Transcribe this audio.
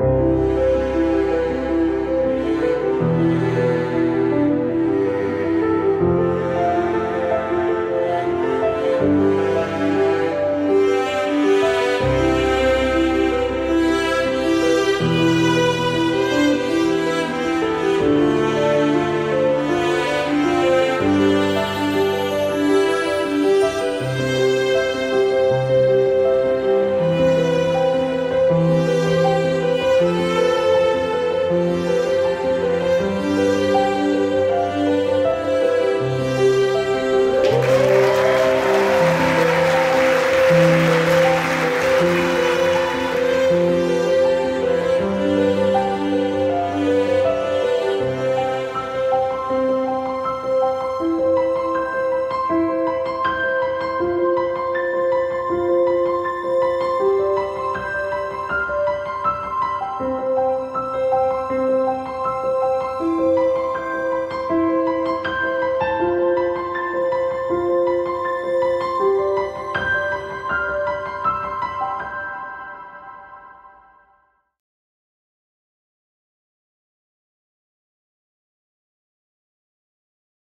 Música